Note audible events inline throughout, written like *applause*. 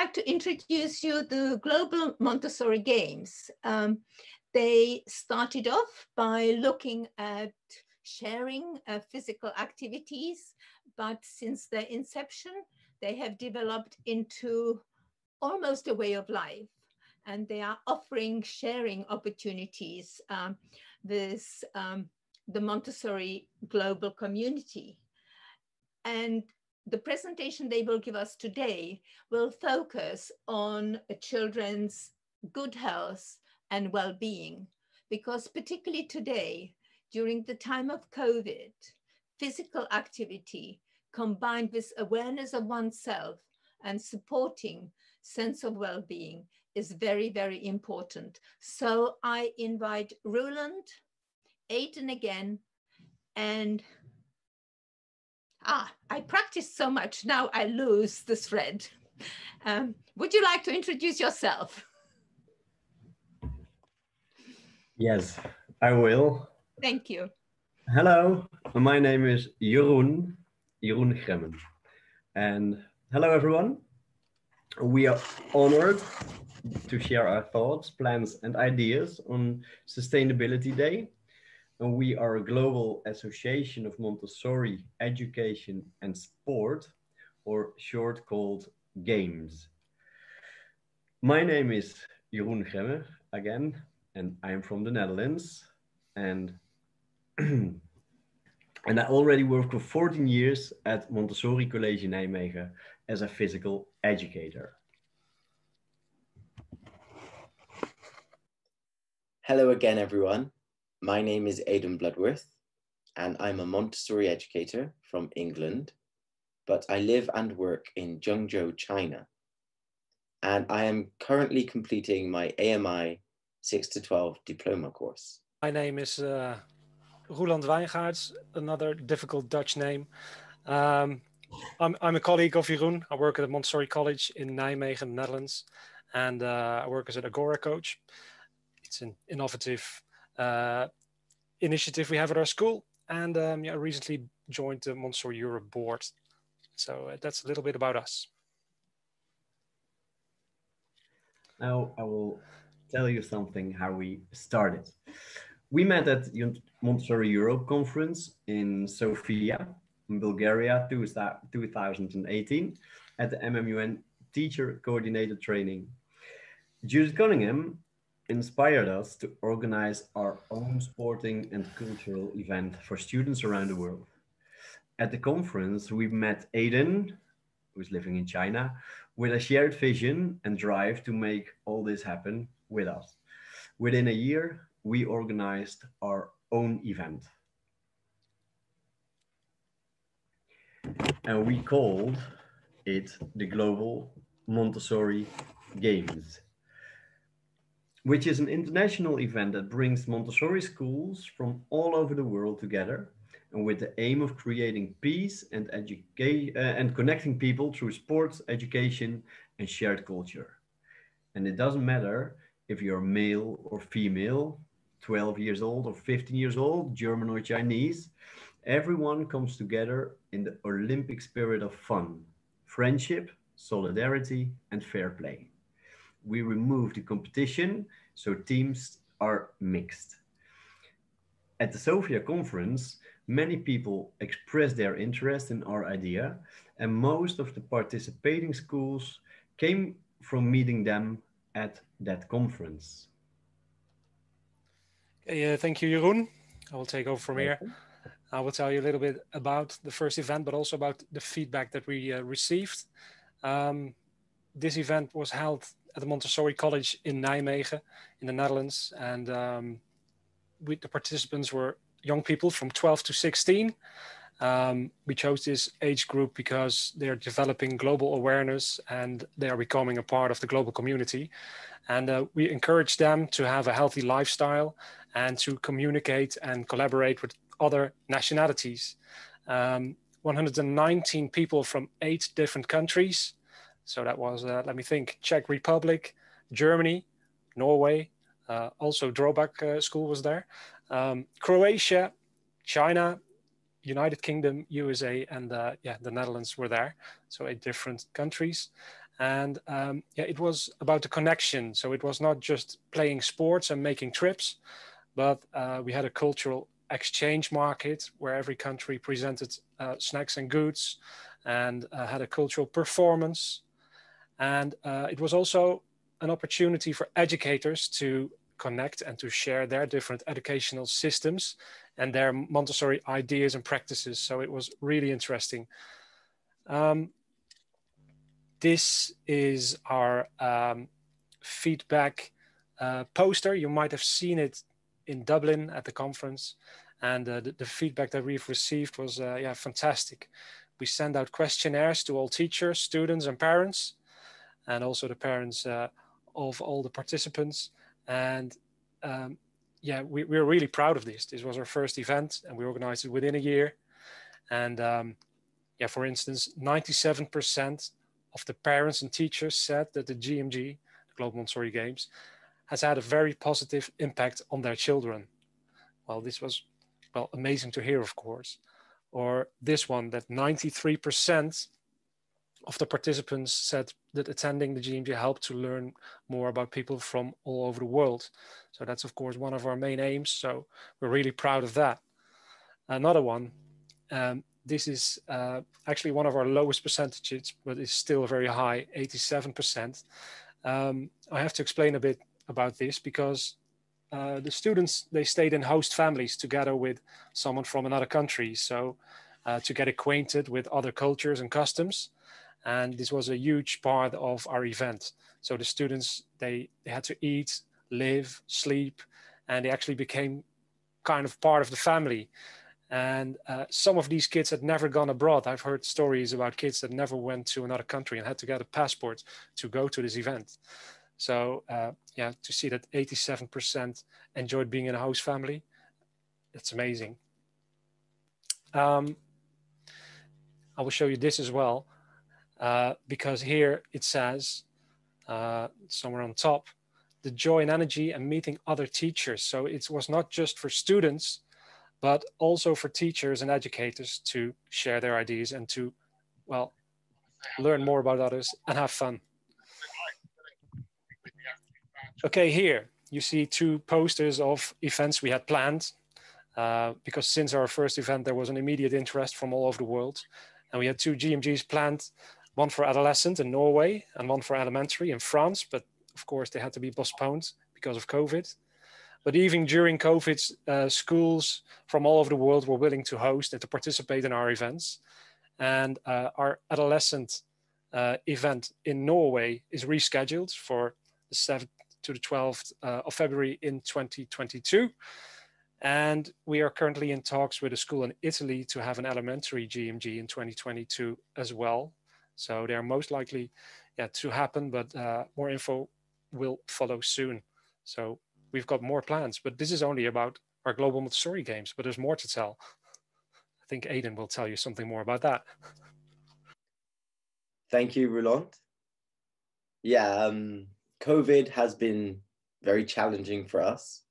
like to introduce you the Global Montessori Games. Um, they started off by looking at sharing uh, physical activities, but since their inception, they have developed into almost a way of life. And they are offering sharing opportunities um, with um, the Montessori global community. And the presentation they will give us today will focus on children's good health and well-being, because particularly today, during the time of COVID, physical activity combined with awareness of oneself and supporting sense of well-being is very, very important. So I invite Roland, Aidan again, and ah, I practiced so much, now I lose the thread. Um, would you like to introduce yourself? Yes, I will. Thank you. Hello, my name is Jeroen, Jeroen Gremmen. And hello, everyone. We are honored to share our thoughts, plans, and ideas on Sustainability Day. And we are a global association of Montessori education and sport, or short called GAMES. My name is Jeroen Gremmen again, and I'm from the Netherlands. And *clears throat* and I already worked for 14 years at Montessori College in Nijmegen as a physical educator. Hello again, everyone. My name is Aidan Bloodworth, and I'm a Montessori educator from England, but I live and work in Zhengzhou, China. And I am currently completing my AMI 6 to 12 diploma course. My name is uh, Roland Wijngaards, another difficult Dutch name. Um, I'm, I'm a colleague of Jeroen. I work at a Montessori College in Nijmegen, Netherlands, and uh, I work as an Agora coach. It's an innovative uh, initiative we have at our school, and um, yeah, I recently joined the Montessori Europe board. So uh, that's a little bit about us. Now I will tell you something how we started we met at the Montessori Europe conference in Sofia, in Bulgaria, 2018, at the MMUN teacher Coordinator training. Judith Cunningham inspired us to organize our own sporting and cultural event for students around the world. At the conference, we met Aidan, who's living in China, with a shared vision and drive to make all this happen with us. Within a year, we organized our own event. And we called it the Global Montessori Games, which is an international event that brings Montessori schools from all over the world together and with the aim of creating peace and education uh, and connecting people through sports, education, and shared culture. And it doesn't matter if you're male or female, 12 years old or 15 years old, German or Chinese, everyone comes together in the Olympic spirit of fun, friendship, solidarity, and fair play. We remove the competition so teams are mixed. At the Sofia conference, many people expressed their interest in our idea, and most of the participating schools came from meeting them at that conference. Yeah, thank you, Jeroen. I will take over from here. I will tell you a little bit about the first event, but also about the feedback that we uh, received. Um, this event was held at the Montessori College in Nijmegen, in the Netherlands, and um, we, the participants were young people from 12 to 16. Um, we chose this age group because they are developing global awareness and they are becoming a part of the global community. And uh, we encourage them to have a healthy lifestyle and to communicate and collaborate with other nationalities. Um, 119 people from eight different countries. So that was, uh, let me think, Czech Republic, Germany, Norway, uh, also Drobak uh, School was there, um, Croatia, China, United Kingdom, USA, and uh, yeah, the Netherlands were there. So eight different countries. And um, yeah, it was about the connection. So it was not just playing sports and making trips, but uh, we had a cultural exchange market where every country presented uh, snacks and goods and uh, had a cultural performance. And uh, it was also an opportunity for educators to connect and to share their different educational systems and their Montessori ideas and practices. So it was really interesting. Um, this is our um, feedback uh, poster. You might have seen it in Dublin at the conference. And uh, the, the, feedback that we've received was uh, yeah, fantastic. We send out questionnaires to all teachers, students, and parents, and also the parents uh, of all the participants. And um, yeah, we, we are really proud of this. This was our first event, and we organized it within a year. And um, yeah, for instance, 97% of the parents and teachers said that the GMG, the Global Montessori Games, has had a very positive impact on their children. Well, this was well amazing to hear, of course. Or this one that 93% of the participants said that attending the GMG helped to learn more about people from all over the world. So that's of course one of our main aims. So we're really proud of that. Another one, um, this is uh, actually one of our lowest percentages, but it's still very high, 87%. Um, I have to explain a bit about this because uh, the students, they stayed in host families together with someone from another country. So uh, to get acquainted with other cultures and customs and this was a huge part of our event. So the students they, they had to eat live sleep and they actually became kind of part of the family. And uh, some of these kids had never gone abroad. I've heard stories about kids that never went to another country and had to get a passport to go to this event. So uh, yeah to see that 87% enjoyed being in a host family it's amazing. Um, i will show you this as well uh, because here it says uh, somewhere on top, the joy and energy and meeting other teachers. So it was not just for students, but also for teachers and educators to share their ideas and to, well, learn more about others and have fun. Okay, here you see two posters of events we had planned uh, because since our first event, there was an immediate interest from all over the world. And we had two GMGs planned one for adolescent in Norway and one for elementary in France. But of course, they had to be postponed because of COVID. But even during COVID, uh, schools from all over the world were willing to host and to participate in our events. And uh, our adolescent uh, event in Norway is rescheduled for the 7th to the 12th uh, of February in 2022. And we are currently in talks with a school in Italy to have an elementary GMG in 2022 as well. So they are most likely yeah, to happen, but uh, more info will follow soon. So we've got more plans, but this is only about our global Montessori games, but there's more to tell. I think Aidan will tell you something more about that. Thank you, Roland. Yeah, um, COVID has been very challenging for us,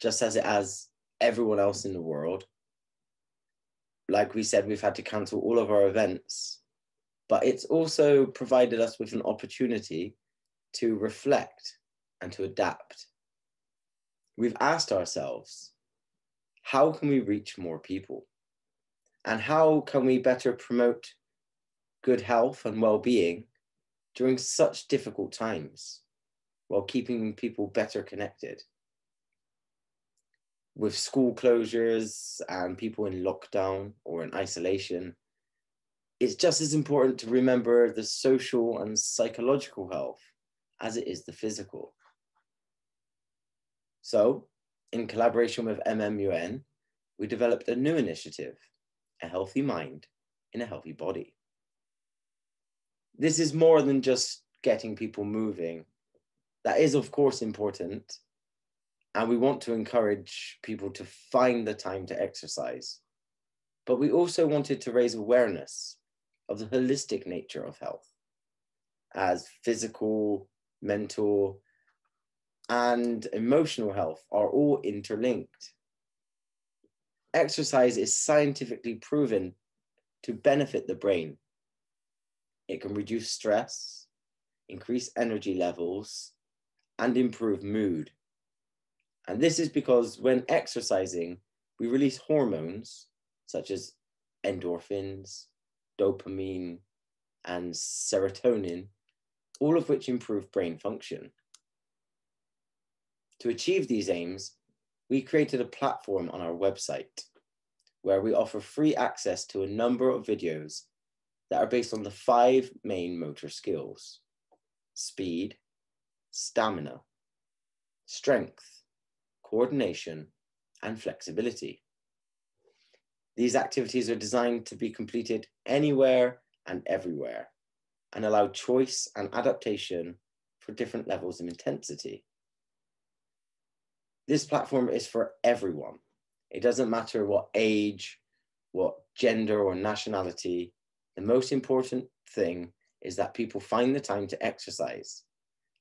just as it has everyone else in the world. Like we said, we've had to cancel all of our events but it's also provided us with an opportunity to reflect and to adapt. We've asked ourselves, how can we reach more people? And how can we better promote good health and well being during such difficult times while keeping people better connected? With school closures and people in lockdown or in isolation, it's just as important to remember the social and psychological health as it is the physical. So, in collaboration with MMUN, we developed a new initiative, A Healthy Mind in a Healthy Body. This is more than just getting people moving. That is, of course, important. And we want to encourage people to find the time to exercise. But we also wanted to raise awareness of the holistic nature of health as physical, mental, and emotional health are all interlinked. Exercise is scientifically proven to benefit the brain. It can reduce stress, increase energy levels, and improve mood. And this is because when exercising, we release hormones such as endorphins, dopamine, and serotonin, all of which improve brain function. To achieve these aims, we created a platform on our website where we offer free access to a number of videos that are based on the five main motor skills speed, stamina, strength, coordination, and flexibility. These activities are designed to be completed anywhere and everywhere and allow choice and adaptation for different levels of intensity. This platform is for everyone. It doesn't matter what age, what gender or nationality. The most important thing is that people find the time to exercise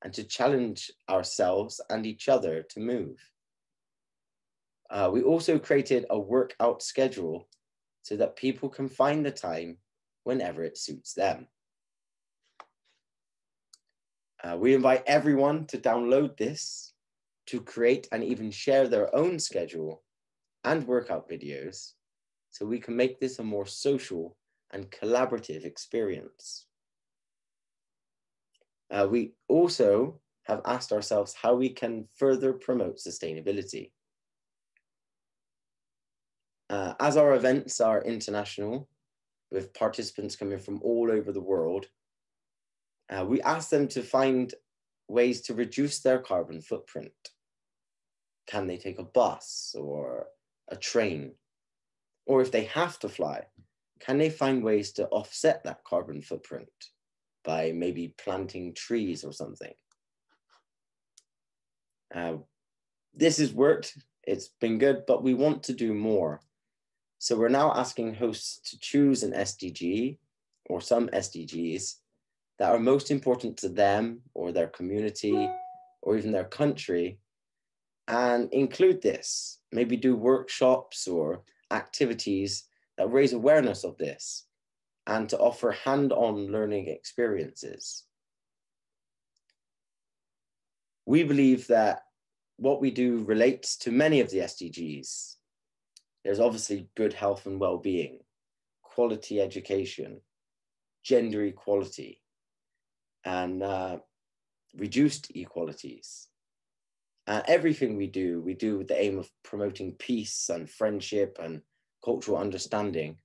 and to challenge ourselves and each other to move. Uh, we also created a workout schedule so that people can find the time whenever it suits them. Uh, we invite everyone to download this, to create and even share their own schedule and workout videos so we can make this a more social and collaborative experience. Uh, we also have asked ourselves how we can further promote sustainability. Uh, as our events are international, with participants coming from all over the world, uh, we ask them to find ways to reduce their carbon footprint. Can they take a bus or a train? Or if they have to fly, can they find ways to offset that carbon footprint by maybe planting trees or something? Uh, this has worked, it's been good, but we want to do more. So we're now asking hosts to choose an SDG or some SDGs that are most important to them or their community or even their country and include this. Maybe do workshops or activities that raise awareness of this and to offer hand-on learning experiences. We believe that what we do relates to many of the SDGs there's obviously good health and well-being, quality education, gender equality, and uh, reduced equalities. Everything we do, we do with the aim of promoting peace and friendship and cultural understanding.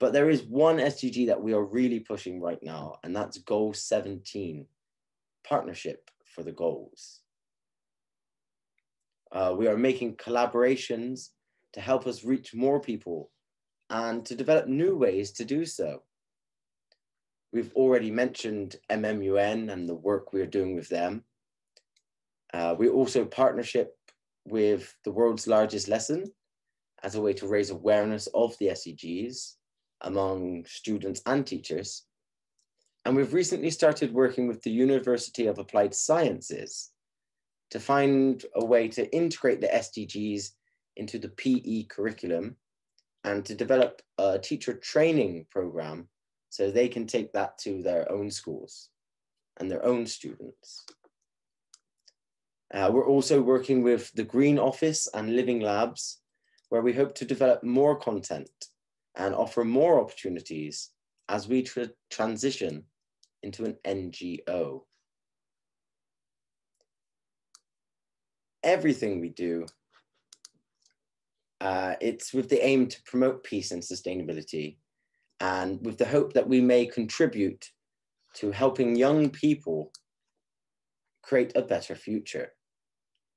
But there is one SDG that we are really pushing right now, and that's Goal 17, Partnership for the Goals. Uh, we are making collaborations to help us reach more people and to develop new ways to do so. We've already mentioned MMUN and the work we're doing with them. Uh, we also partnership with the world's largest lesson as a way to raise awareness of the SDGs among students and teachers. And we've recently started working with the University of Applied Sciences to find a way to integrate the SDGs into the PE curriculum and to develop a teacher training program so they can take that to their own schools and their own students. Uh, we're also working with the Green Office and Living Labs, where we hope to develop more content and offer more opportunities as we tra transition into an NGO. Everything we do uh, it's with the aim to promote peace and sustainability, and with the hope that we may contribute to helping young people create a better future.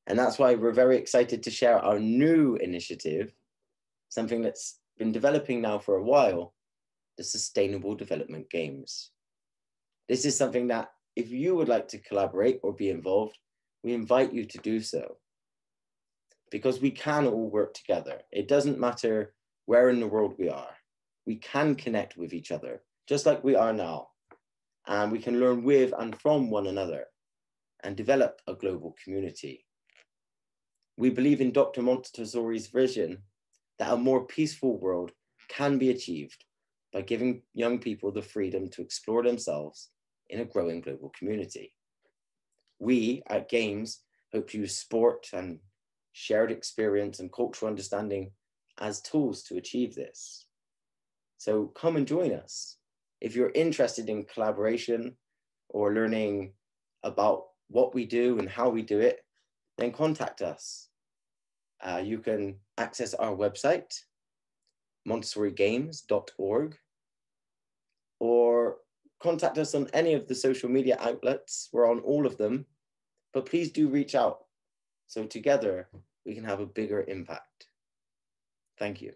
And that's why we're very excited to share our new initiative, something that's been developing now for a while, the Sustainable Development Games. This is something that if you would like to collaborate or be involved, we invite you to do so because we can all work together. It doesn't matter where in the world we are. We can connect with each other, just like we are now. And we can learn with and from one another and develop a global community. We believe in Dr. Montessori's vision that a more peaceful world can be achieved by giving young people the freedom to explore themselves in a growing global community. We at Games hope to use sport and shared experience and cultural understanding as tools to achieve this. So come and join us. If you're interested in collaboration or learning about what we do and how we do it, then contact us. Uh, you can access our website, montessorigames.org, or contact us on any of the social media outlets. We're on all of them, but please do reach out so together we can have a bigger impact. Thank you.